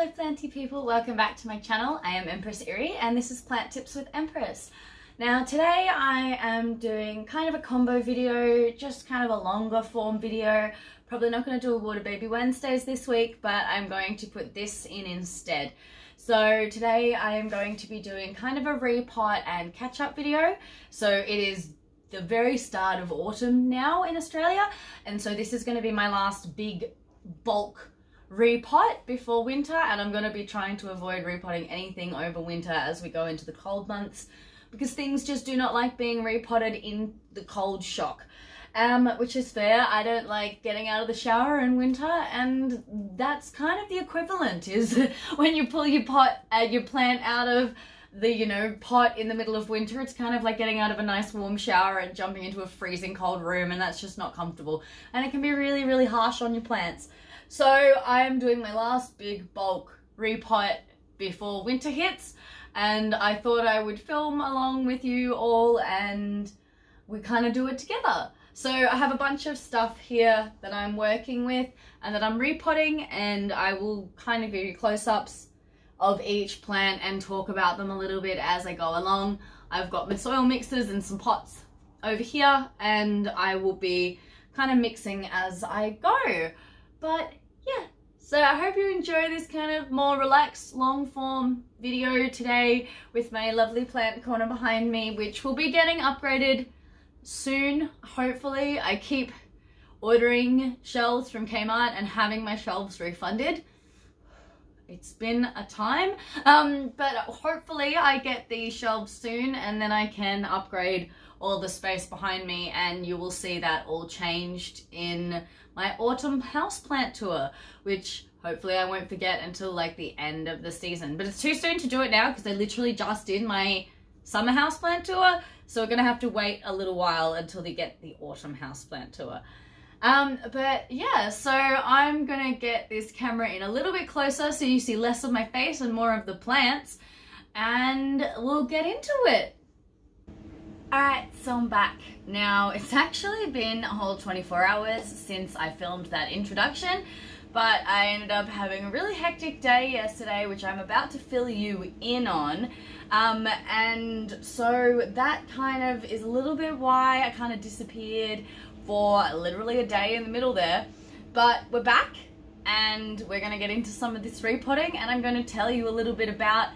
Hello planty people, welcome back to my channel. I am Empress Eerie and this is Plant Tips with Empress. Now today I am doing kind of a combo video, just kind of a longer form video. Probably not going to do a Water Baby Wednesdays this week, but I'm going to put this in instead. So today I am going to be doing kind of a repot and catch up video. So it is the very start of autumn now in Australia and so this is going to be my last big bulk repot before winter and I'm going to be trying to avoid repotting anything over winter as we go into the cold months because things just do not like being repotted in the cold shock. Um, which is fair. I don't like getting out of the shower in winter, and that's kind of the equivalent is when you pull your pot uh, your plant out of the you know pot in the middle of winter it's kind of like getting out of a nice warm shower and jumping into a freezing cold room and that's just not comfortable and it can be really really harsh on your plants so I am doing my last big bulk repot before winter hits and I thought I would film along with you all and we kind of do it together. So I have a bunch of stuff here that I'm working with and that I'm repotting and I will kind of give you close-ups of each plant and talk about them a little bit as I go along. I've got my soil mixers and some pots over here and I will be kind of mixing as I go. But yeah, so I hope you enjoy this kind of more relaxed long form video today with my lovely plant corner behind me, which will be getting upgraded soon, hopefully. I keep ordering shelves from Kmart and having my shelves refunded. It's been a time, um, but hopefully I get these shelves soon and then I can upgrade all the space behind me and you will see that all changed in my autumn houseplant tour, which hopefully I won't forget until like the end of the season. But it's too soon to do it now because I literally just did my summer houseplant tour. So we're gonna have to wait a little while until they get the autumn houseplant tour. Um, but yeah, so I'm gonna get this camera in a little bit closer so you see less of my face and more of the plants and we'll get into it. Alright, so I'm back. Now, it's actually been a whole 24 hours since I filmed that introduction, but I ended up having a really hectic day yesterday, which I'm about to fill you in on. Um, and so that kind of is a little bit why I kind of disappeared for literally a day in the middle there. But we're back, and we're going to get into some of this repotting, and I'm going to tell you a little bit about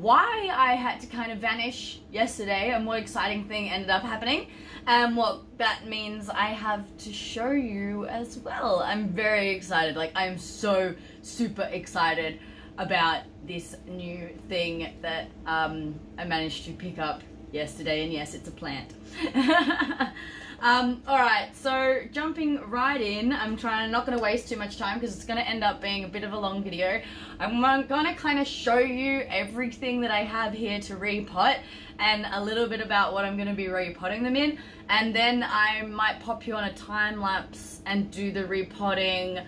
why I had to kind of vanish yesterday A more exciting thing ended up happening and what that means I have to show you as well. I'm very excited, like I'm so super excited about this new thing that um, I managed to pick up yesterday and yes, it's a plant. Um, Alright, so jumping right in, I'm trying, not going to waste too much time because it's going to end up being a bit of a long video. I'm going to kind of show you everything that I have here to repot and a little bit about what I'm going to be repotting them in. And then I might pop you on a time lapse and do the repotting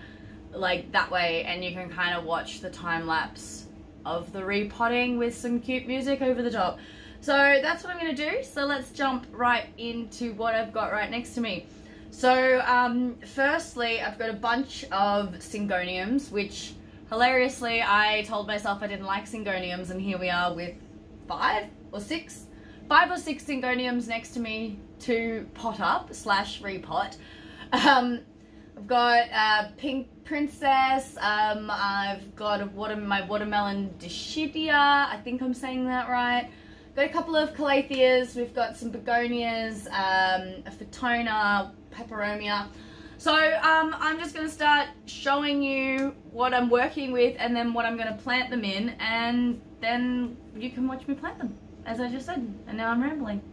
like that way and you can kind of watch the time lapse of the repotting with some cute music over the top. So that's what I'm going to do. So let's jump right into what I've got right next to me. So um, firstly, I've got a bunch of syngoniums, which hilariously I told myself I didn't like syngoniums and here we are with five or six, five or six syngoniums next to me to pot up slash repot. Um, I've got uh, Pink Princess, um, I've got a water, my Watermelon Dischidia, I think I'm saying that right. Got a couple of calatheas, we've got some begonias, um, a Fittonia, peperomia. So um, I'm just going to start showing you what I'm working with and then what I'm going to plant them in and then you can watch me plant them, as I just said. And now I'm rambling.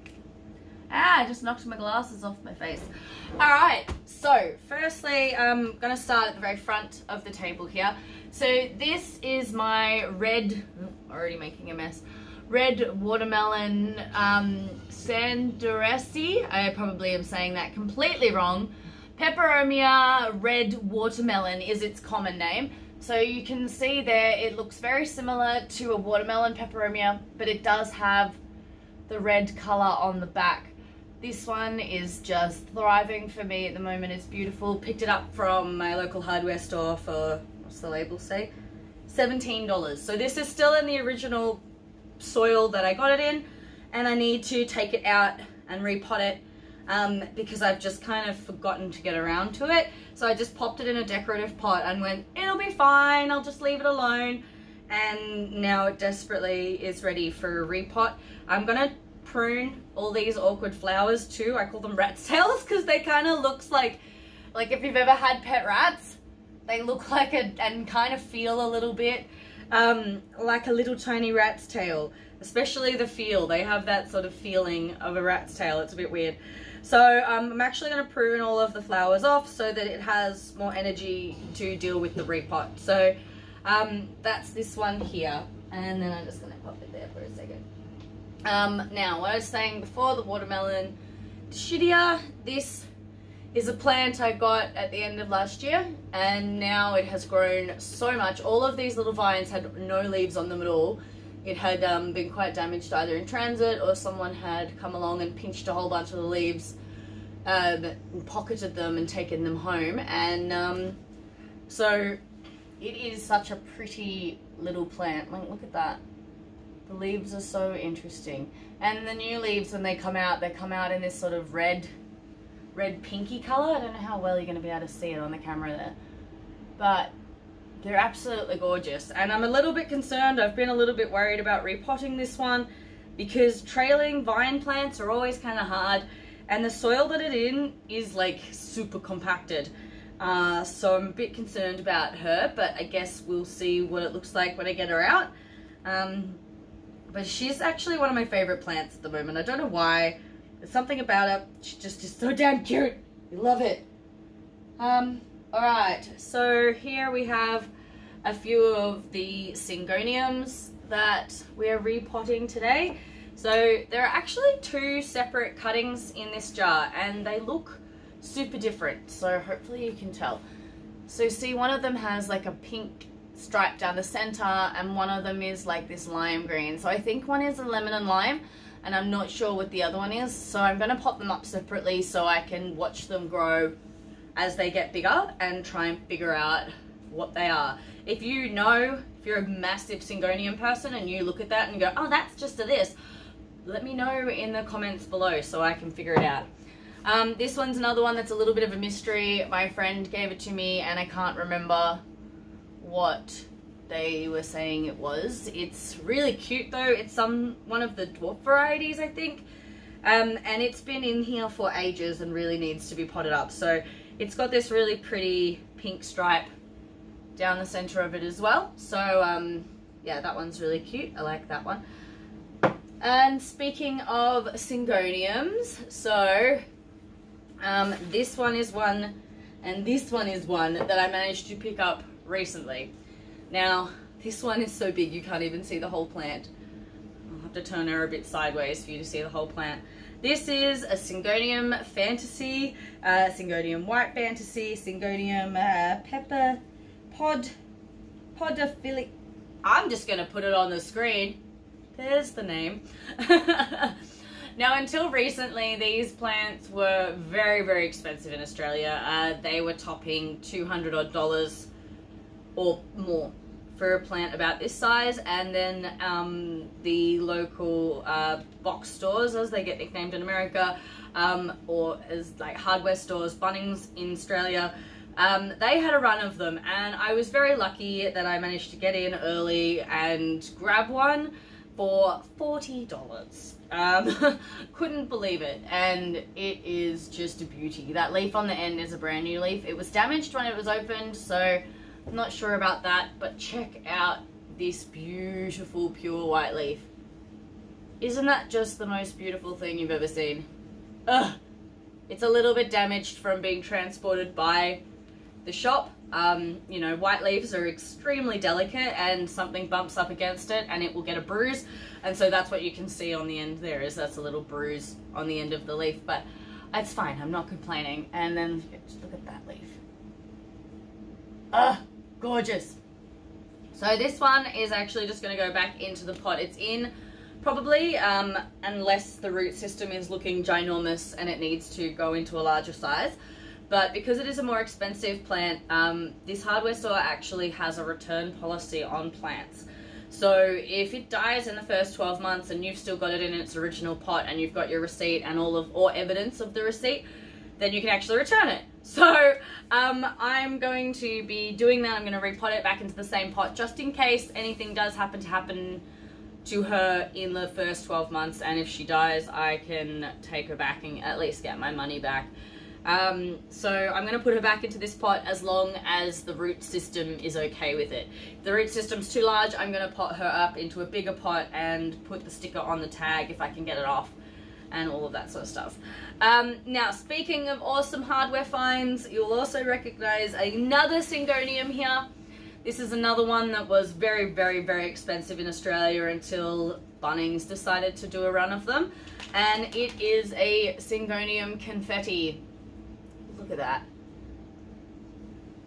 Ah, I just knocked my glasses off my face. Alright, so firstly I'm going to start at the very front of the table here. So this is my red, already making a mess red watermelon um, sandersii. I probably am saying that completely wrong. Peperomia red watermelon is its common name. So you can see there it looks very similar to a watermelon peperomia, but it does have the red color on the back. This one is just thriving for me at the moment. It's beautiful. Picked it up from my local hardware store for, what's the label say? $17. So this is still in the original soil that I got it in and I need to take it out and repot it um, because I've just kind of forgotten to get around to it. So I just popped it in a decorative pot and went, it'll be fine, I'll just leave it alone. And now it desperately is ready for a repot. I'm gonna prune all these awkward flowers too. I call them rat's tails because they kind of looks like, like if you've ever had pet rats, they look like a, and kind of feel a little bit um, like a little tiny rat's tail. Especially the feel, they have that sort of feeling of a rat's tail. It's a bit weird. So um, I'm actually going to prune all of the flowers off so that it has more energy to deal with the repot. So um, that's this one here. And then I'm just going to pop it there for a second. Um, now, what I was saying before, the watermelon Dischidia, this is a plant I got at the end of last year and now it has grown so much. All of these little vines had no leaves on them at all. It had um, been quite damaged either in transit or someone had come along and pinched a whole bunch of the leaves um, and pocketed them and taken them home. And um, so it is such a pretty little plant. Like look at that. The leaves are so interesting. And the new leaves when they come out they come out in this sort of red red pinky color I don't know how well you're going to be able to see it on the camera there but they're absolutely gorgeous. And I'm a little bit concerned. I've been a little bit worried about repotting this one because trailing vine plants are always kind of hard and the soil that it's in is like super compacted. Uh, so I'm a bit concerned about her, but I guess we'll see what it looks like when I get her out. Um, but she's actually one of my favorite plants at the moment. I don't know why. Something about her. She just is so damn cute. We love it. Um, Alright, so here we have a few of the syngoniums that we're repotting today. So there are actually two separate cuttings in this jar and they look super different. So hopefully you can tell. So see one of them has like a pink stripe down the center and one of them is like this lime green. So I think one is a lemon and lime and I'm not sure what the other one is. So I'm going to pop them up separately so I can watch them grow as they get bigger and try and figure out what they are. If you know, if you're a massive Syngonium person and you look at that and go, oh, that's just a this, let me know in the comments below so I can figure it out. Um, this one's another one that's a little bit of a mystery. My friend gave it to me and I can't remember what they were saying it was. It's really cute though. It's some one of the dwarf varieties, I think. Um, and it's been in here for ages and really needs to be potted up. So it's got this really pretty pink stripe down the center of it as well. So um, yeah, that one's really cute. I like that one. And speaking of syngoniums, so um, this one is one and this one is one that I managed to pick up recently. Now, this one is so big you can't even see the whole plant. I'll have to turn her a bit sideways for you to see the whole plant. This is a Syngonium Fantasy, uh, Syngonium White Fantasy, Syngonium uh, Pepper Pod, Podophyllum. I'm just going to put it on the screen. There's the name. now, until recently, these plants were very, very expensive in Australia. Uh, they were topping 200 odd dollars or more for a plant about this size and then um, the local uh, box stores as they get nicknamed in America um, or as like hardware stores, Bunnings in Australia, um, they had a run of them and I was very lucky that I managed to get in early and grab one for $40. Um, couldn't believe it and it is just a beauty. That leaf on the end is a brand new leaf. It was damaged when it was opened so Not sure about that, but check out this beautiful pure white leaf. Isn't that just the most beautiful thing you've ever seen? Ugh. It's a little bit damaged from being transported by the shop. Um, you know, white leaves are extremely delicate and something bumps up against it and it will get a bruise. And so that's what you can see on the end there is that's a little bruise on the end of the leaf. But it's fine, I'm not complaining. And then look at that leaf. Ugh gorgeous. So this one is actually just going to go back into the pot. It's in probably um, unless the root system is looking ginormous and it needs to go into a larger size. But because it is a more expensive plant, um, this hardware store actually has a return policy on plants. So if it dies in the first 12 months and you've still got it in its original pot and you've got your receipt and all of or evidence of the receipt, then you can actually return it. So um, I'm going to be doing that. I'm going to repot it back into the same pot just in case anything does happen to happen to her in the first 12 months and if she dies I can take her back and at least get my money back. Um, so I'm going to put her back into this pot as long as the root system is okay with it. If the root system's too large, I'm going to pot her up into a bigger pot and put the sticker on the tag if I can get it off and all of that sort of stuff. Um, now, speaking of awesome hardware finds, you'll also recognize another Syngonium here. This is another one that was very, very, very expensive in Australia until Bunnings decided to do a run of them. And it is a Syngonium confetti. Look at that.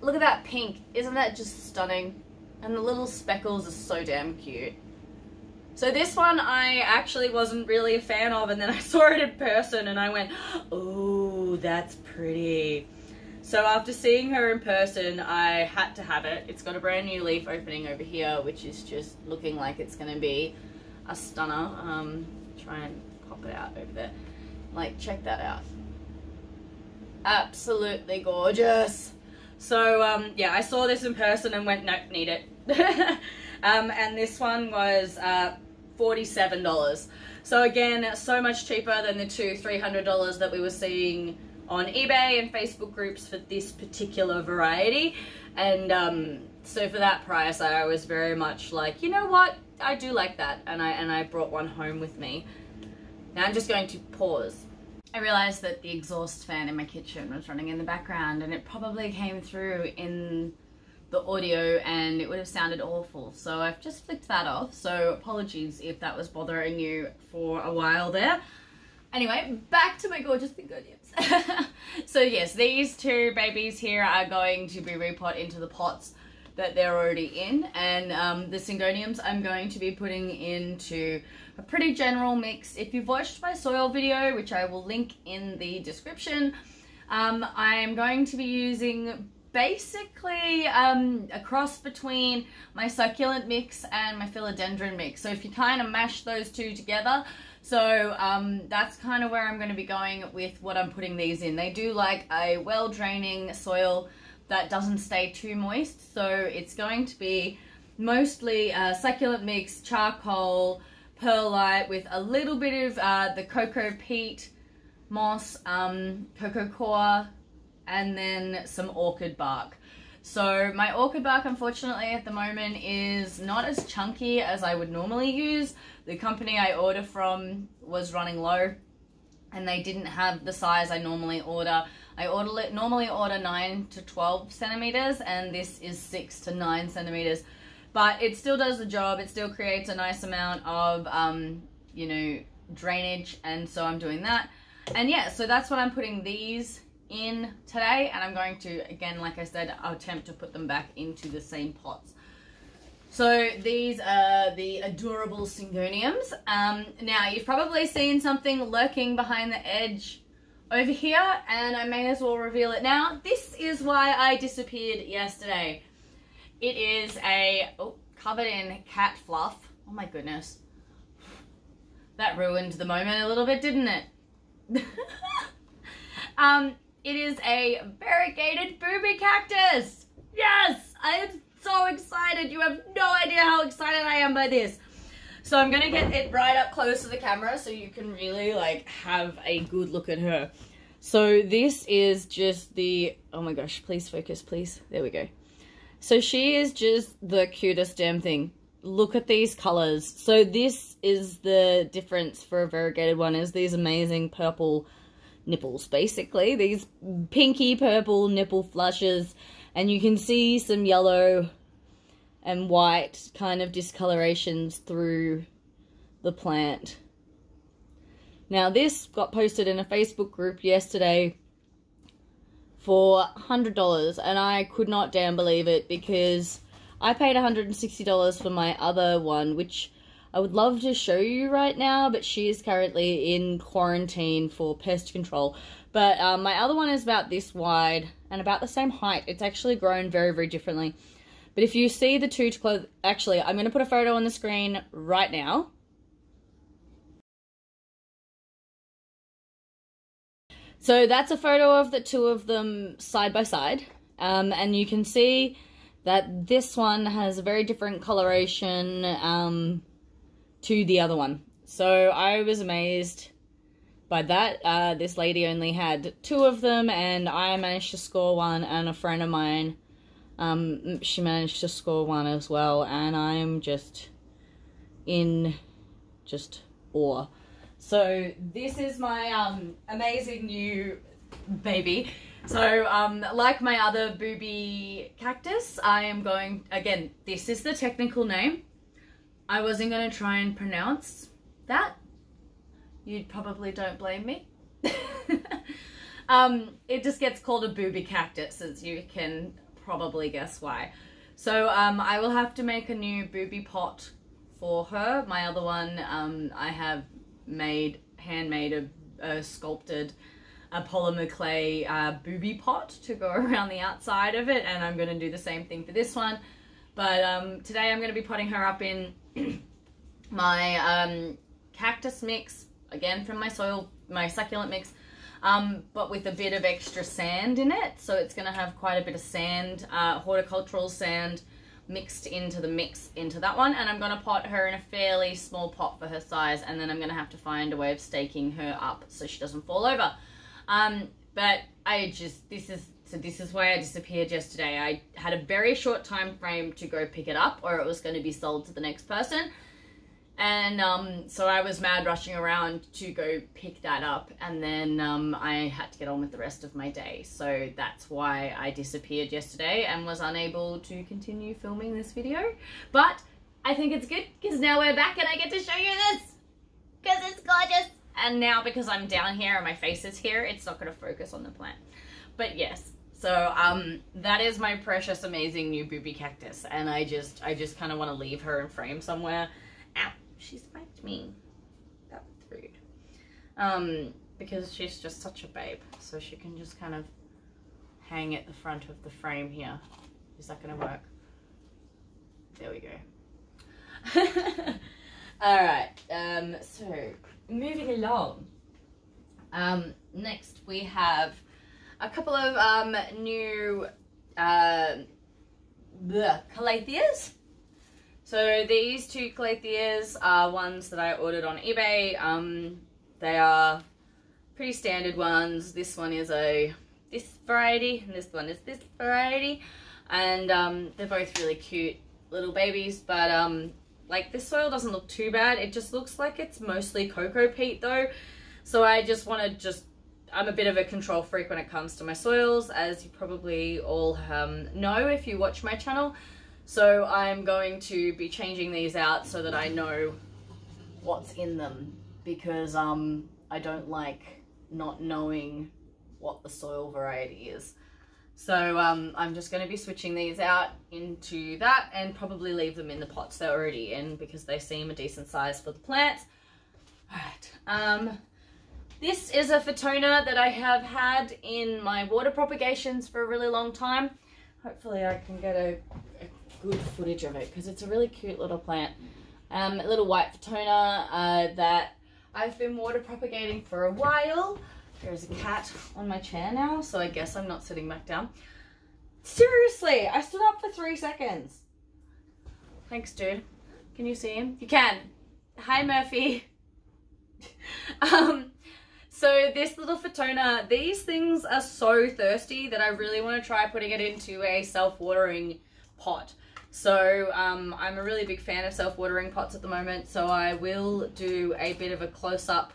Look at that pink. Isn't that just stunning? And the little speckles are so damn cute. So this one I actually wasn't really a fan of and then I saw it in person and I went, oh, that's pretty. So after seeing her in person, I had to have it. It's got a brand new leaf opening over here, which is just looking like it's going to be a stunner. Um, try and pop it out over there. Like, check that out absolutely gorgeous. So um, yeah, I saw this in person and went, nope, need it. um, and this one was uh, $47. So again, so much cheaper than the two $300 that we were seeing on eBay and Facebook groups for this particular variety. And um, so for that price, I was very much like, you know what? I do like that. And I, and I brought one home with me. Now I'm just going to pause I realized that the exhaust fan in my kitchen was running in the background and it probably came through in the audio and it would have sounded awful. So I've just flicked that off. So apologies if that was bothering you for a while there. Anyway, back to my gorgeous begonias. so yes, these two babies here are going to be repot into the pots that they're already in. And um, the Syngoniums I'm going to be putting into a pretty general mix. If you've watched my soil video, which I will link in the description, um, I'm going to be using basically um, a cross between my succulent mix and my philodendron mix. So if you kind of mash those two together, so um, that's kind of where I'm going to be going with what I'm putting these in. They do like a well draining soil that doesn't stay too moist. So it's going to be mostly a succulent mix, charcoal, perlite with a little bit of uh, the cocoa peat, moss, um, cocoa coir, and then some orchid bark. So my orchid bark, unfortunately, at the moment is not as chunky as I would normally use. The company I order from was running low and they didn't have the size I normally order. I order normally order 9 to 12 centimeters and this is 6 to 9 centimeters. But it still does the job. It still creates a nice amount of, um, you know, drainage and so I'm doing that. And yeah, so that's what I'm putting these in today and I'm going to, again, like I said, I'll attempt to put them back into the same pots. So these are the adorable Syngoniums. Um, now, you've probably seen something lurking behind the edge over here, and I may as well reveal it now. This is why I disappeared yesterday. It is a, oh, covered in cat fluff. Oh my goodness. That ruined the moment a little bit, didn't it? um, it is a variegated booby cactus. Yes, I am so excited. You have no idea how excited I am by this. So I'm gonna get it right up close to the camera so you can really like have a good look at her. So this is just the, oh my gosh, please focus, please. There we go. So she is just the cutest damn thing. Look at these colors. So this is the difference for a variegated one is these amazing purple nipples, basically. These pinky purple nipple flushes. And you can see some yellow and white kind of discolorations through the plant. Now this got posted in a Facebook group yesterday for $100 and I could not damn believe it because I paid $160 for my other one which I would love to show you right now, but she is currently in quarantine for pest control. But um, my other one is about this wide and about the same height. It's actually grown very, very differently. But if you see the two clothes, actually, I'm going to put a photo on the screen right now. So that's a photo of the two of them side by side. Um, and you can see that this one has a very different coloration um, to the other one. So I was amazed by that. Uh, this lady only had two of them and I managed to score one and a friend of mine, um, she managed to score one as well and I'm just in just awe. So this is my um, amazing new baby. So um, like my other booby cactus, I am going, again, this is the technical name. I wasn't going to try and pronounce that. You probably don't blame me. um, it just gets called a booby cactus, as you can probably guess why. So um, I will have to make a new booby pot for her. My other one, um, I have made, handmade a, a sculpted a polymer clay uh, booby pot to go around the outside of it and I'm going to do the same thing for this one. But um, today I'm going to be potting her up in my um, cactus mix, again from my soil, my succulent mix, um, but with a bit of extra sand in it. So it's going to have quite a bit of sand, uh, horticultural sand mixed into the mix into that one. And I'm going to pot her in a fairly small pot for her size. And then I'm going to have to find a way of staking her up so she doesn't fall over. Um, but I just, this is so this is why I disappeared yesterday. I had a very short time frame to go pick it up or it was going to be sold to the next person. And um, so I was mad rushing around to go pick that up and then um, I had to get on with the rest of my day. So that's why I disappeared yesterday and was unable to continue filming this video. But I think it's good because now we're back and I get to show you this because it's gorgeous. And now because I'm down here and my face is here, it's not going to focus on the plant. But yes, so um, that is my precious, amazing new booby cactus, and I just, I just kind of want to leave her in frame somewhere. Ow, she spiked me. That was rude. Um, because she's just such a babe, so she can just kind of hang at the front of the frame here. Is that going to work? There we go. All right. Um, so moving along. Um, next we have a couple of um, new uh, calatheas. So these two calatheas are ones that I ordered on eBay. Um, they are pretty standard ones. This one is a this variety and this one is this variety. And um, they're both really cute little babies, but um, like this soil doesn't look too bad. It just looks like it's mostly cocoa peat though. So I just want to just I'm a bit of a control freak when it comes to my soils, as you probably all um, know if you watch my channel. So I'm going to be changing these out so that I know what's in them because um, I don't like not knowing what the soil variety is. So um, I'm just going to be switching these out into that and probably leave them in the pots they're already in because they seem a decent size for the plants. All right. Um, this is a Fittonia that I have had in my water propagations for a really long time. Hopefully I can get a, a good footage of it because it's a really cute little plant. Um, a little white Fittonia uh, that I've been water propagating for a while. There's a cat on my chair now, so I guess I'm not sitting back down. Seriously, I stood up for three seconds. Thanks, dude. Can you see him? You can. Hi, Murphy. um, so this little Fittonia, these things are so thirsty that I really want to try putting it into a self-watering pot. So um, I'm a really big fan of self-watering pots at the moment, so I will do a bit of a close-up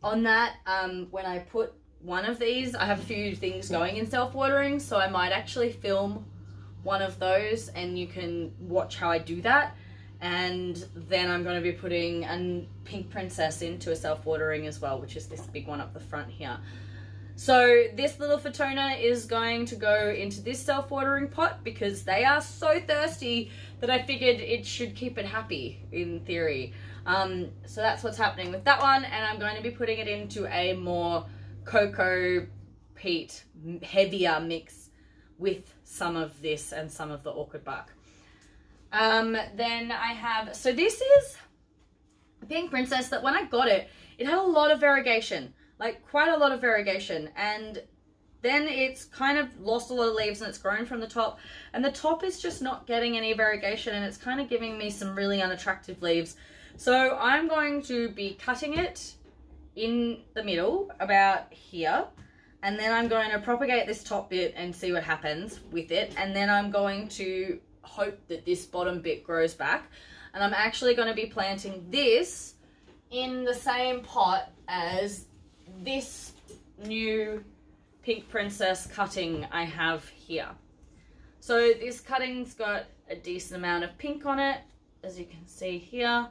on that um, when I put one of these. I have a few things going in self-watering, so I might actually film one of those and you can watch how I do that and then I'm going to be putting a pink princess into a self-watering as well which is this big one up the front here So this little Fittonia is going to go into this self-watering pot because they are so thirsty that I figured it should keep it happy in theory. Um, so that's what's happening with that one and I'm going to be putting it into a more cocoa peat heavier mix with some of this and some of the orchid bark. Um, then I have, so this is Pink Princess that when I got it, it had a lot of variegation, like quite a lot of variegation. And then it's kind of lost a lot of leaves and it's grown from the top. And the top is just not getting any variegation and it's kind of giving me some really unattractive leaves. So I'm going to be cutting it in the middle about here. And then I'm going to propagate this top bit and see what happens with it. And then I'm going to hope that this bottom bit grows back. And I'm actually going to be planting this in the same pot as this new Pink Princess cutting I have here. So this cutting's got a decent amount of pink on it, as you can see here.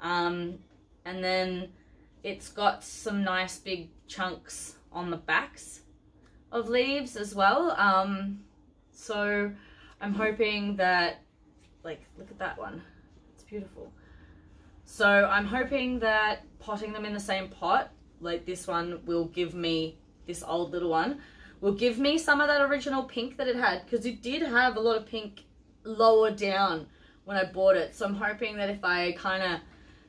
Um, and then it's got some nice big chunks on the backs of leaves as well. Um, so I'm hoping that, like, look at that one. It's beautiful. So I'm hoping that potting them in the same pot, like this one will give me, this old little one, will give me some of that original pink that it had. Because it did have a lot of pink lower down when I bought it. So I'm hoping that if I kind of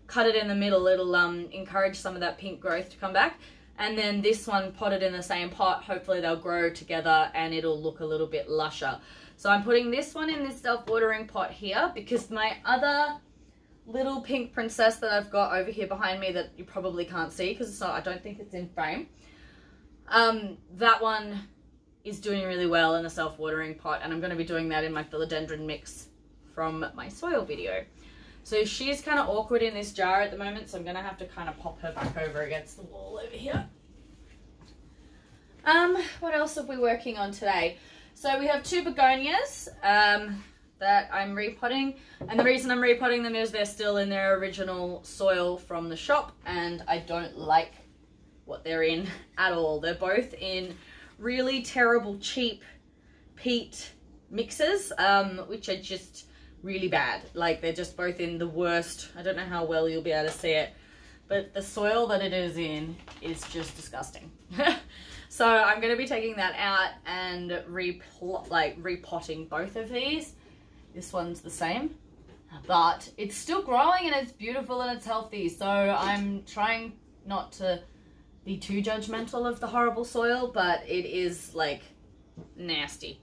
cut it in the middle, it'll um, encourage some of that pink growth to come back. And then this one potted in the same pot, hopefully they'll grow together and it'll look a little bit lusher. So I'm putting this one in this self-watering pot here because my other little pink princess that I've got over here behind me that you probably can't see because it's not, I don't think it's in frame. Um, that one is doing really well in a self-watering pot and I'm going to be doing that in my philodendron mix from my soil video. So she's kind of awkward in this jar at the moment, so I'm going to have to kind of pop her back over against the wall over here. Um, what else are we working on today? So we have two begonias um, that I'm repotting. And the reason I'm repotting them is they're still in their original soil from the shop. And I don't like what they're in at all. They're both in really terrible, cheap peat mixes, um, which are just really bad. Like they're just both in the worst. I don't know how well you'll be able to see it, but the soil that it is in is just disgusting. so I'm going to be taking that out and like repotting both of these. This one's the same, but it's still growing and it's beautiful and it's healthy. So I'm trying not to be too judgmental of the horrible soil, but it is like nasty.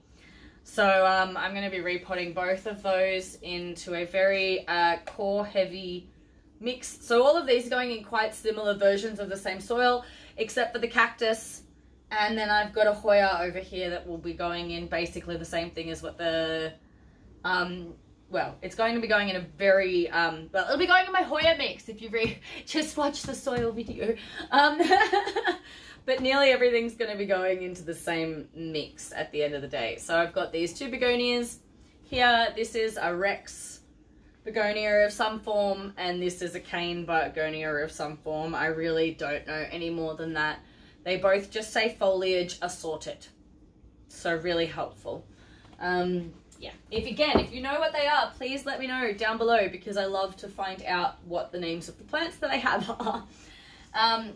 So um, I'm going to be repotting both of those into a very uh, coir heavy mix. So all of these are going in quite similar versions of the same soil, except for the cactus. And then I've got a Hoya over here that will be going in basically the same thing as what the, um, well, it's going to be going in a very, um, well, it'll be going in my Hoya mix if you just watch the soil video. Um, but nearly everything's going to be going into the same mix at the end of the day. So I've got these two begonias here. This is a Rex begonia of some form, and this is a cane begonia of some form. I really don't know any more than that. They both just say foliage assorted. So really helpful. Um, yeah, if again, if you know what they are, please let me know down below because I love to find out what the names of the plants that I have are. Um,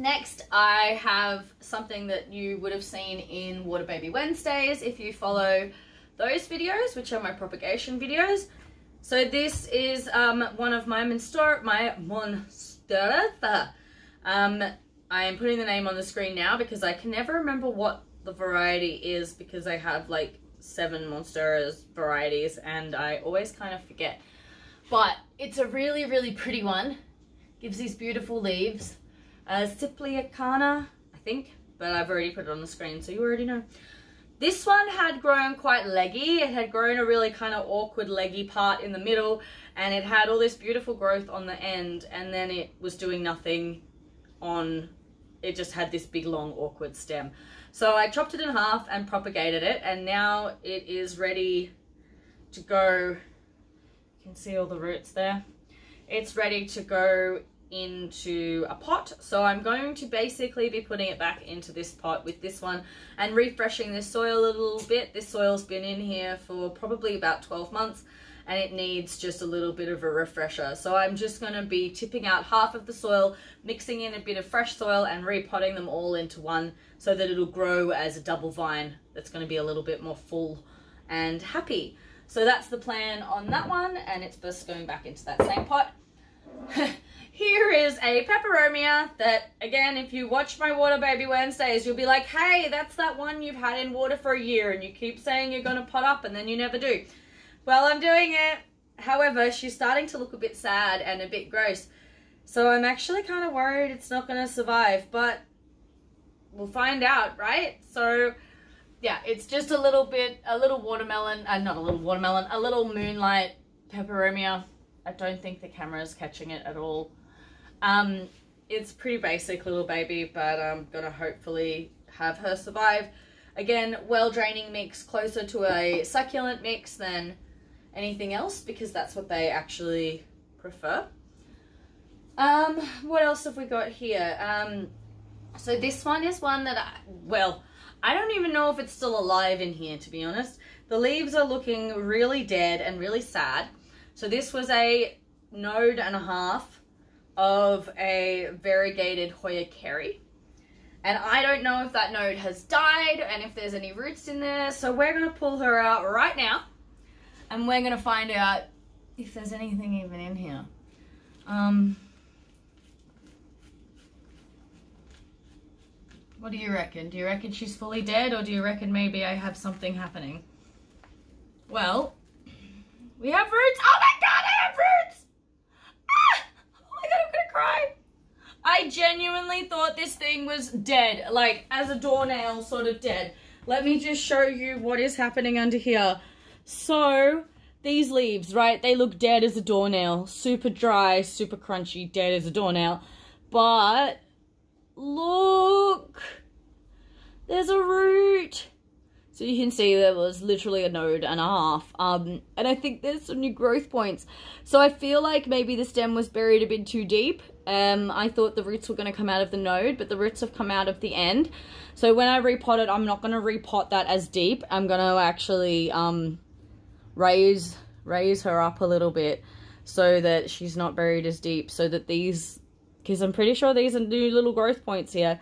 Next, I have something that you would have seen in Water Baby Wednesdays if you follow those videos, which are my propagation videos. So this is um, one of my monstera, my. Um, I am putting the name on the screen now because I can never remember what the variety is because I have like seven monsteras varieties and I always kind of forget. But it's a really, really pretty one. Gives these beautiful leaves uh, siltepecana, I think, but I've already put it on the screen, so you already know. This one had grown quite leggy. It had grown a really kind of awkward leggy part in the middle, and it had all this beautiful growth on the end, and then it was doing nothing on, it just had this big long awkward stem. So I chopped it in half and propagated it, and now it is ready to go. You can see all the roots there. It's ready to go into a pot. So I'm going to basically be putting it back into this pot with this one and refreshing this soil a little bit. This soil's been in here for probably about 12 months and it needs just a little bit of a refresher. So I'm just going to be tipping out half of the soil, mixing in a bit of fresh soil and repotting them all into one so that it'll grow as a double vine that's going to be a little bit more full and happy. So that's the plan on that one and it's just going back into that same pot. Here is a peperomia that, again, if you watch my Water Baby Wednesdays, you'll be like, hey, that's that one you've had in water for a year and you keep saying you're going to pot up and then you never do. Well, I'm doing it. However, she's starting to look a bit sad and a bit gross. So I'm actually kind of worried it's not going to survive, but we'll find out, right? So yeah, it's just a little bit, a little watermelon, uh, not a little watermelon, a little moonlight peperomia. I don't think the camera is catching it at all. Um, it's pretty basic little baby, but I'm gonna hopefully have her survive. Again, well draining mix, closer to a succulent mix than anything else because that's what they actually prefer. Um, what else have we got here? Um, so this one is one that I, well, I don't even know if it's still alive in here, to be honest. The leaves are looking really dead and really sad. So this was a node and a half of a variegated Hoya kerrii. And I don't know if that node has died and if there's any roots in there. So we're going to pull her out right now. And we're to find out if there's anything even in here. Um, what do you reckon? Do you reckon she's fully dead or do you reckon maybe I have something happening? Well, we have roots. Oh my god, I have roots! Ah! Oh my god, I'm gonna cry. I genuinely thought this thing was dead, like as a doornail sort of dead. Let me just show you what is happening under here. So, these leaves, right, they look dead as a doornail. Super dry, super crunchy, dead as a doornail. But, look, there's a root. So you can see there was literally a node and a half. Um, and I think there's some new growth points. So I feel like maybe the stem was buried a bit too deep. Um, I thought the roots were going to come out of the node, but the roots have come out of the end. So when I repot it, I'm not going to repot that as deep. I'm going to actually um, raise, raise her up a little bit so that she's not buried as deep. So that these, because I'm pretty sure these are new little growth points here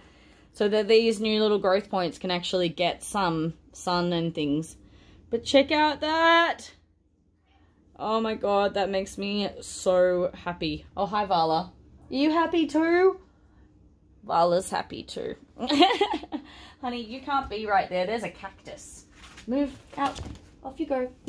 so that these new little growth points can actually get some sun and things. But check out that. Oh my god, that makes me so happy. Oh, hi Vala. Are you happy too? Vala's happy too. Honey, you can't be right there. There's a cactus. Move out. Off you go.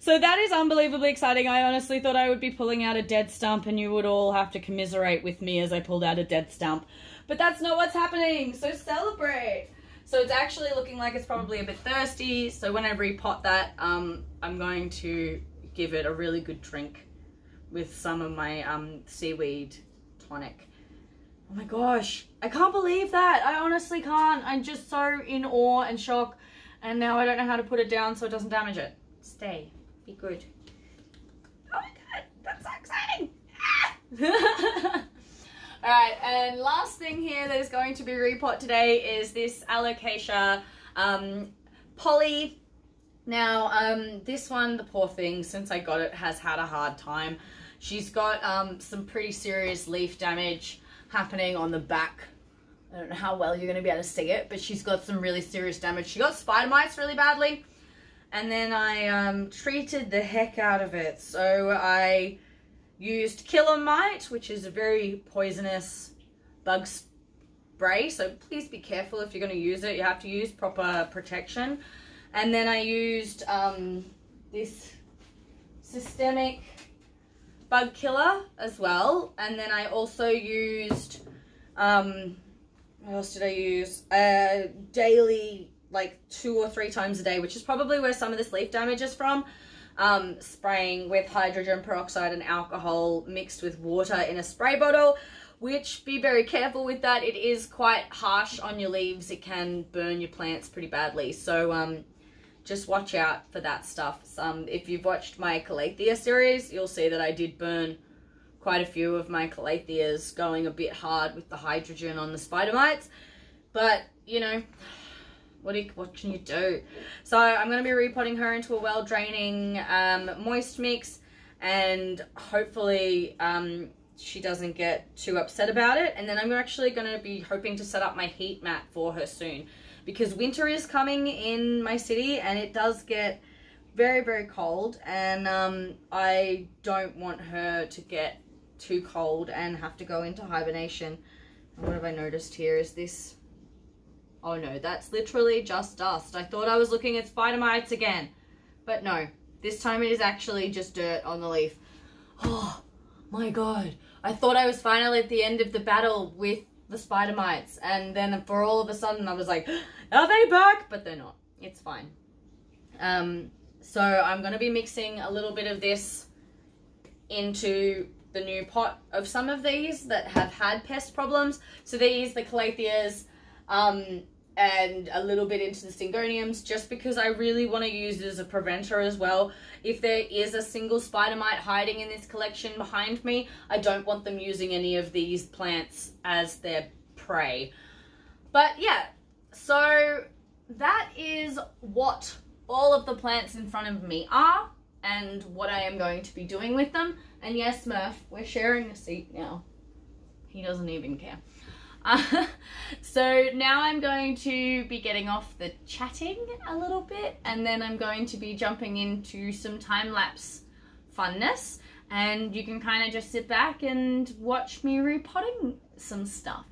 so that is unbelievably exciting. I honestly thought I would be pulling out a dead stump and you would all have to commiserate with me as I pulled out a dead stump. But that's not what's happening, so celebrate. So it's actually looking like it's probably a bit thirsty. So when I repot that, um, I'm going to give it a really good drink with some of my um, seaweed tonic. Oh my gosh, I can't believe that. I honestly can't. I'm just so in awe and shock. And now I don't know how to put it down so it doesn't damage it. Stay, be good. Oh my god, that's so exciting. Alright, and last thing here that is going to be repot today is this Alocasia um, Polly. Now, um, this one, the poor thing, since I got it, has had a hard time. She's got um, some pretty serious leaf damage happening on the back. I don't know how well you're going to be able to see it, but she's got some really serious damage. She got spider mites really badly, and then I um, treated the heck out of it. So I used Killer Mite, which is a very poisonous bug spray. So please be careful if you're going to use it. You have to use proper protection. And then I used um, this systemic bug killer as well. And then I also used, um, what else did I use? Uh, daily, like two or three times a day, which is probably where some of this leaf damage is from. Um, spraying with hydrogen peroxide and alcohol mixed with water in a spray bottle which be very careful with that. It is quite harsh on your leaves. It can burn your plants pretty badly. So um, just watch out for that stuff. Um, if you've watched my Calathea series you'll see that I did burn quite a few of my calatheas going a bit hard with the hydrogen on the spider mites. But, you know, what, you, what can you do? So I'm going to be repotting her into a well-draining um, moist mix and hopefully um, she doesn't get too upset about it. And then I'm actually going to be hoping to set up my heat mat for her soon because winter is coming in my city and it does get very, very cold. And um, I don't want her to get too cold and have to go into hibernation. And what have I noticed here? Is this... Oh no, that's literally just dust. I thought I was looking at spider mites again. But no, this time it is actually just dirt on the leaf. Oh my god. I thought I was finally at the end of the battle with the spider mites. And then for all of a sudden I was like, are they back? But they're not. It's fine. Um, so I'm going to be mixing a little bit of this into the new pot of some of these that have had pest problems. So these, the calatheas, um, and a little bit into the syngoniums just because I really want to use it as a preventer as well. If there is a single spider mite hiding in this collection behind me, I don't want them using any of these plants as their prey. But yeah, so that is what all of the plants in front of me are and what I am going to be doing with them. And yes, Murph, we're sharing a seat now. He doesn't even care. Uh, so now I'm going to be getting off the chatting a little bit and then I'm going to be jumping into some time-lapse funness and you can kind of just sit back and watch me repotting some stuff.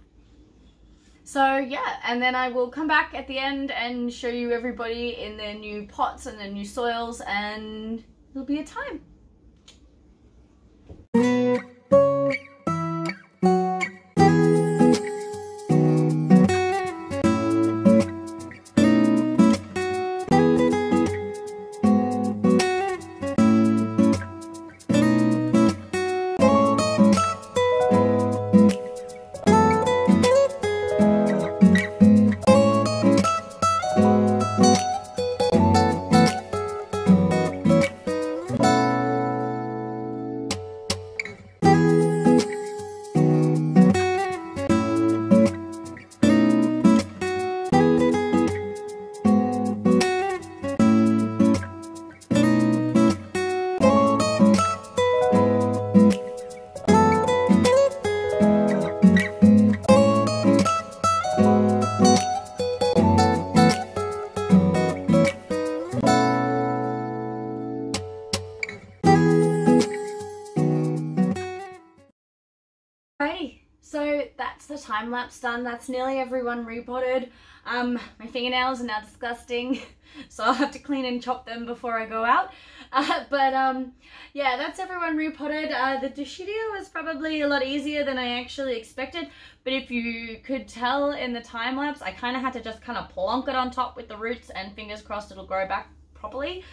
So yeah, and then I will come back at the end and show you everybody in their new pots and their new soils and it'll be a time. Time lapse done. That's nearly everyone repotted. Um, my fingernails are now disgusting, so I'll have to clean and chop them before I go out. Uh, but um, yeah, that's everyone repotted. Uh, the Dischidia was probably a lot easier than I actually expected, but if you could tell in the time lapse, I kind of had to just kind of plonk it on top with the roots and fingers crossed it'll grow back properly.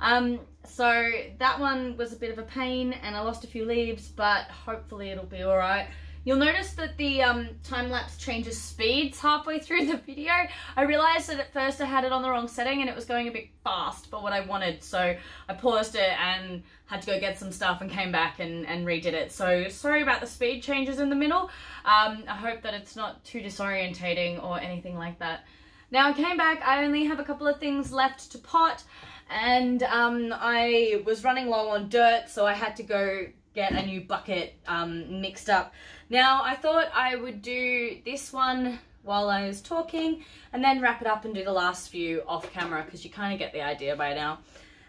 Um, so that one was a bit of a pain and I lost a few leaves, but hopefully it'll be alright. You'll notice that the um, time-lapse changes speeds halfway through the video. I realized that at first I had it on the wrong setting and it was going a bit fast for what I wanted. So I paused it and had to go get some stuff and came back and, and redid it. So sorry about the speed changes in the middle. Um, I hope that it's not too disorientating or anything like that. Now I came back, I only have a couple of things left to pot and um, I was running low on dirt so I had to go get a new bucket um, mixed up. Now I thought I would do this one while I was talking and then wrap it up and do the last few off camera because you kind of get the idea by now.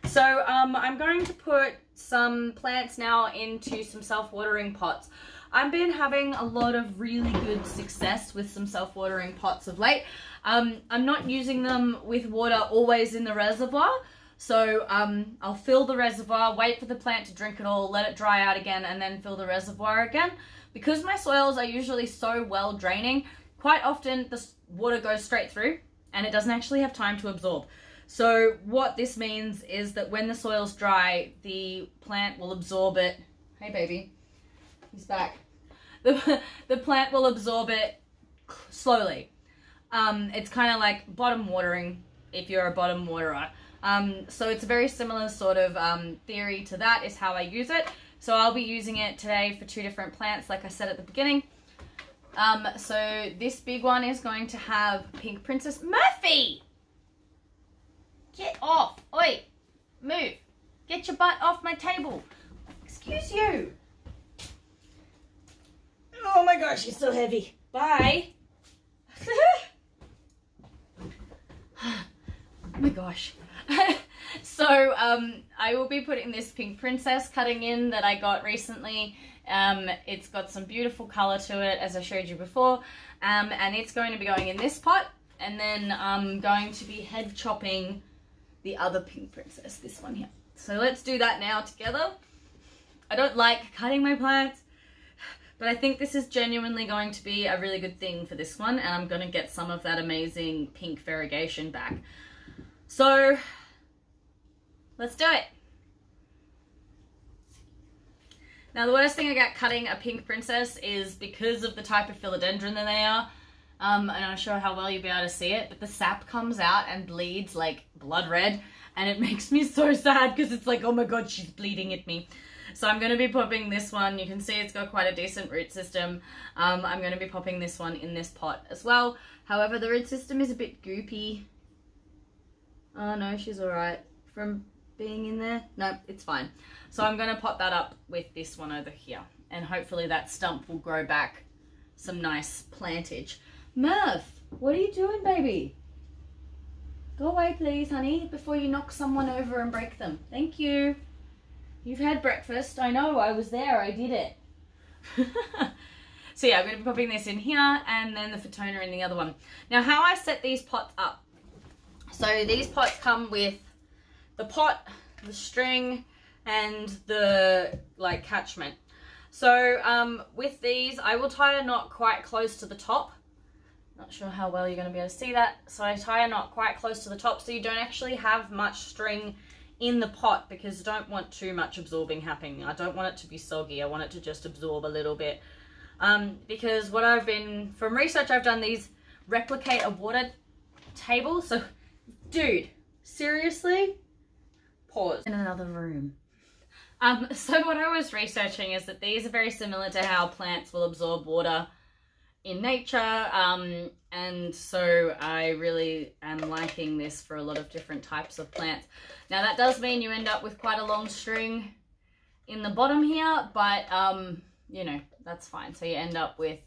So um, I'm going to put some plants now into some self-watering pots. I've been having a lot of really good success with some self-watering pots of late. Um, I'm not using them with water always in the reservoir, so um, I'll fill the reservoir, wait for the plant to drink it all, let it dry out again, and then fill the reservoir again. Because my soils are usually so well draining, quite often the water goes straight through and it doesn't actually have time to absorb. So what this means is that when the soil's dry, the plant will absorb it. Hey baby, he's back. The, the plant will absorb it slowly. Um, it's kind of like bottom watering if you're a bottom waterer. Um, so it's a very similar sort of um, theory to that is how I use it. So I'll be using it today for two different plants, like I said at the beginning. Um, so this big one is going to have Pink Princess Murphy. Get off. Oi, move. Get your butt off my table. Excuse you. Oh my gosh, you're so heavy. Bye. oh my gosh. so um, I will be putting this Pink Princess cutting in that I got recently. Um, it's got some beautiful color to it, as I showed you before. Um, and it's going to be going in this pot. And then I'm going to be head chopping the other Pink Princess, this one here. So let's do that now together. I don't like cutting my plants, but I think this is genuinely going to be a really good thing for this one, and I'm going to get some of that amazing pink variegation back. So, let's do it. Now the worst thing about cutting a pink princess is because of the type of philodendron that they are, um, and I'm not sure how well you'll be able to see it, but the sap comes out and bleeds like blood red, and it makes me so sad because it's like, oh my god, she's bleeding at me. So I'm going to be popping this one. You can see it's got quite a decent root system. Um, I'm going to be popping this one in this pot as well. However, the root system is a bit goopy. Oh no, she's alright. From being in there? No, it's fine. So I'm going to pop that up with this one over here. And hopefully that stump will grow back some nice plantage. Murph, what are you doing, baby? Go away, please, honey, before you knock someone over and break them. Thank you. You've had breakfast. I know, I was there. I did it. so yeah, I'm going to be popping this in here and then the Fittonia in the other one. Now, how I set these pots up. So these pots come with the pot, the string, and the like catchment. So um, with these, I will tie a knot quite close to the top not sure how well you're going to be able to see that. So I tie a knot quite close to the top so you don't actually have much string in the pot because I don't want too much absorbing happening. I don't want it to be soggy. I want it to just absorb a little bit. Um, because what I've been, from research I've done, these replicate a water table. So, dude, seriously? Pause. In another room. Um, so what I was researching is that these are very similar to how plants will absorb water in nature. Um, and so I really am liking this for a lot of different types of plants. Now that does mean you end up with quite a long string in the bottom here, but um, you know, that's fine. So you end up with,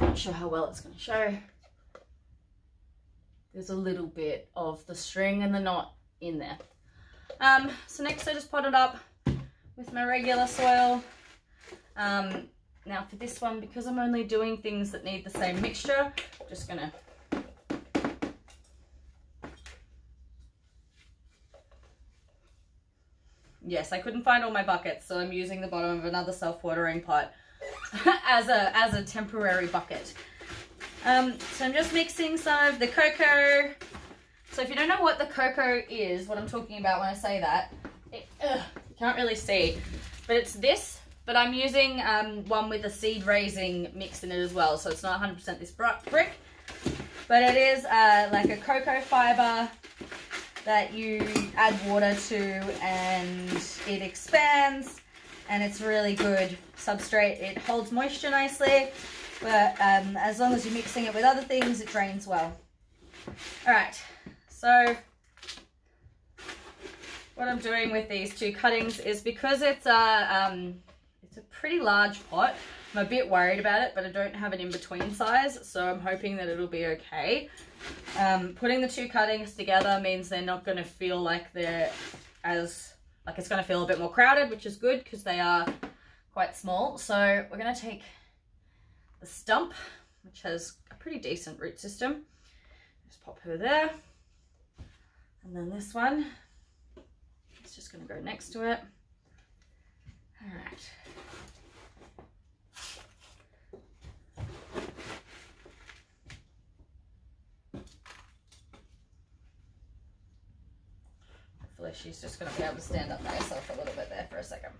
not sure how well it's going to show. There's a little bit of the string and the knot in there. Um, so next I just pot it up with my regular soil. Um, now for this one, because I'm only doing things that need the same mixture, I'm just gonna Yes, I couldn't find all my buckets, so I'm using the bottom of another self-watering pot as a as a temporary bucket. Um, so I'm just mixing some of the cocoa. So if you don't know what the cocoa is, what I'm talking about when I say that, it, ugh, you can't really see, but it's this but I'm using um, one with a seed raising mix in it as well. So it's not 100% this brick. But it is uh, like a cocoa fiber that you add water to and it expands and it's really good substrate. It holds moisture nicely, but um, as long as you're mixing it with other things, it drains well. All right, so what I'm doing with these two cuttings is because it's a, um, it's a pretty large pot. I'm a bit worried about it, but I don't have an in-between size, so I'm hoping that it'll be okay. Um, putting the two cuttings together means they're not going to feel like they're as, like it's going to feel a bit more crowded, which is good because they are quite small. So we're going to take the stump, which has a pretty decent root system. Just pop her there. And then this one, it's just going to go next to it. All right. Hopefully she's just going to be able to stand up by herself a little bit there for a second.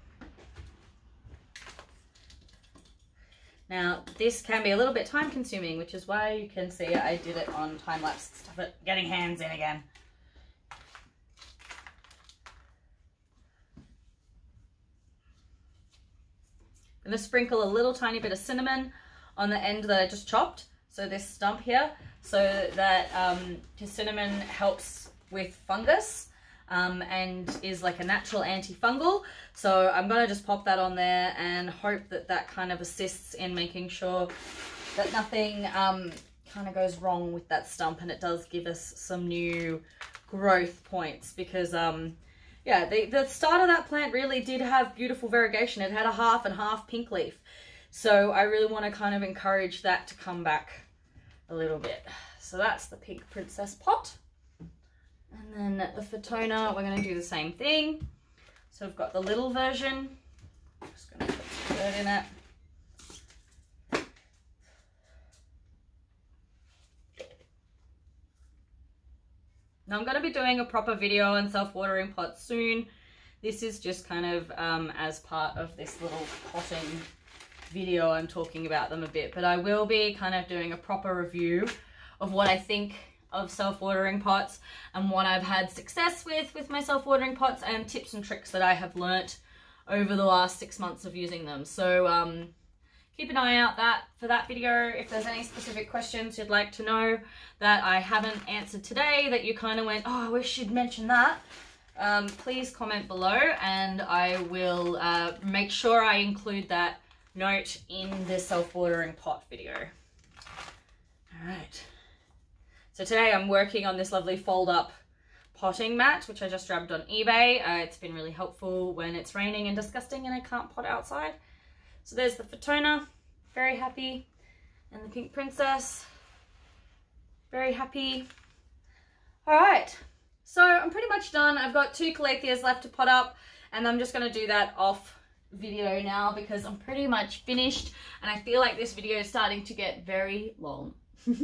Now, this can be a little bit time consuming, which is why you can see I did it on time lapse. Stuff it, getting hands in again. Gonna sprinkle a little tiny bit of cinnamon on the end that I just chopped. So this stump here, so that um, cinnamon helps with fungus um, and is like a natural antifungal. So I'm gonna just pop that on there and hope that that kind of assists in making sure that nothing um, kind of goes wrong with that stump and it does give us some new growth points because um, yeah, the, the start of that plant really did have beautiful variegation. It had a half and half pink leaf. So I really want to kind of encourage that to come back a little bit. So that's the pink princess pot. And then the Fittonia, we're going to do the same thing. So we've got the little version. Just going to put some dirt in it. Now I'm going to be doing a proper video on self-watering pots soon. This is just kind of um, as part of this little potting video I'm talking about them a bit. But I will be kind of doing a proper review of what I think of self-watering pots and what I've had success with with my self-watering pots and tips and tricks that I have learnt over the last six months of using them. So um, keep an eye out that for that video. If there's any specific questions you'd like to know that I haven't answered today that you kind of went, oh, I wish you'd mention that, um, please comment below and I will uh, make sure I include that note in the self-watering pot video. All right. So today I'm working on this lovely fold up potting mat, which I just grabbed on eBay. Uh, it's been really helpful when it's raining and disgusting and I can't pot outside. So there's the Fittonia, very happy. And the Pink Princess, very happy. All right, so I'm pretty much done. I've got two Calatheas left to pot up and I'm just gonna do that off video now because I'm pretty much finished and I feel like this video is starting to get very long.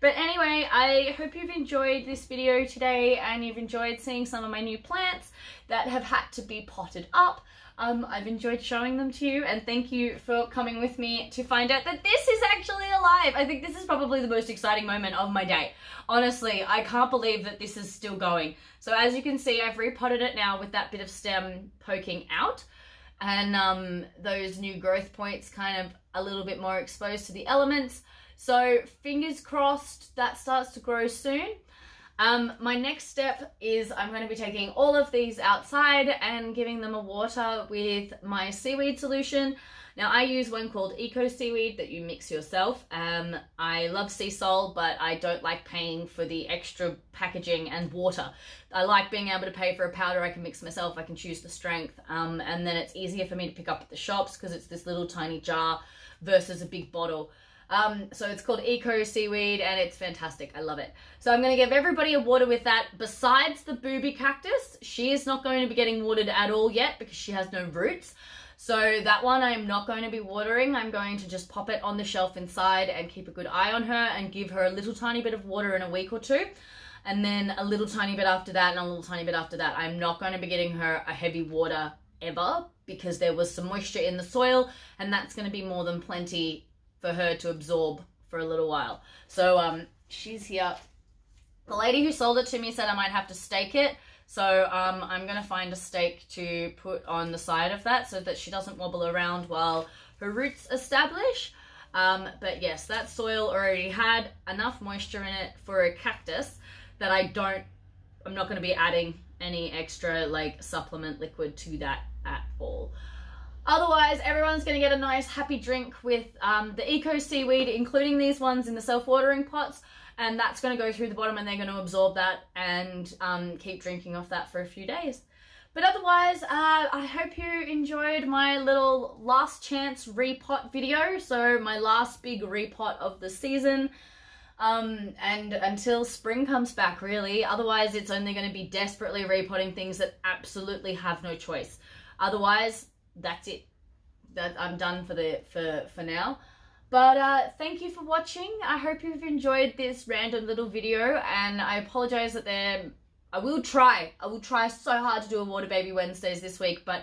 But anyway, I hope you've enjoyed this video today and you've enjoyed seeing some of my new plants that have had to be potted up. Um, I've enjoyed showing them to you and thank you for coming with me to find out that this is actually alive. I think this is probably the most exciting moment of my day. Honestly, I can't believe that this is still going. So as you can see, I've repotted it now with that bit of stem poking out and um, those new growth points kind of a little bit more exposed to the elements. So fingers crossed that starts to grow soon. Um, my next step is I'm going to be taking all of these outside and giving them a water with my seaweed solution. Now I use one called Eco Seaweed that you mix yourself. Um, I love Seasol, but I don't like paying for the extra packaging and water. I like being able to pay for a powder I can mix myself. I can choose the strength, um, and then it's easier for me to pick up at the shops because it's this little tiny jar versus a big bottle. Um, so it's called Eco Seaweed and it's fantastic. I love it. So I'm going to give everybody a water with that. Besides the booby cactus, she is not going to be getting watered at all yet because she has no roots. So that one I'm not going to be watering. I'm going to just pop it on the shelf inside and keep a good eye on her and give her a little tiny bit of water in a week or two. And then a little tiny bit after that and a little tiny bit after that. I'm not going to be getting her a heavy water ever because there was some moisture in the soil and that's going to be more than plenty for her to absorb for a little while. So um, she's here. The lady who sold it to me said I might have to stake it. So um, I'm going to find a stake to put on the side of that so that she doesn't wobble around while her roots establish. Um, but yes, that soil already had enough moisture in it for a cactus that I don't, I'm not going to be adding any extra like supplement liquid to that at all. Otherwise, everyone's going to get a nice happy drink with um, the Eco Seaweed, including these ones in the self-watering pots. And that's going to go through the bottom and they're going to absorb that and um, keep drinking off that for a few days. But otherwise, uh, I hope you enjoyed my little last chance repot video. So my last big repot of the season. Um, and until spring comes back, really. Otherwise, it's only going to be desperately repotting things that absolutely have no choice. Otherwise, that's it. That I'm done for the for for now. But uh, thank you for watching. I hope you've enjoyed this random little video, and I apologize that there. I will try. I will try so hard to do a Water Baby Wednesdays this week, but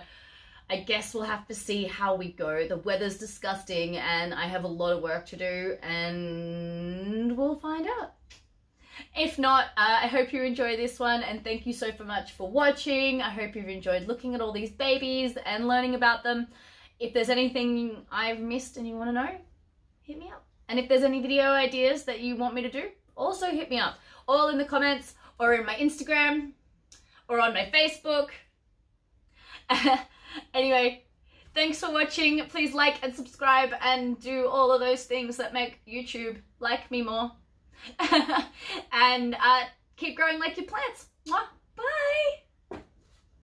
I guess we'll have to see how we go. The weather's disgusting, and I have a lot of work to do, and we'll find out. If not, uh, I hope you enjoy this one and thank you so much for watching. I hope you've enjoyed looking at all these babies and learning about them. if there's anything I've missed and you want to know, hit me up. And if there's any video ideas that you want me to do, also hit me up. All in the comments or in my Instagram or on my Facebook. anyway, thanks for watching. Please like and subscribe and do all of those things that make YouTube like me more. and uh, keep growing like your plants. Mwah. Bye.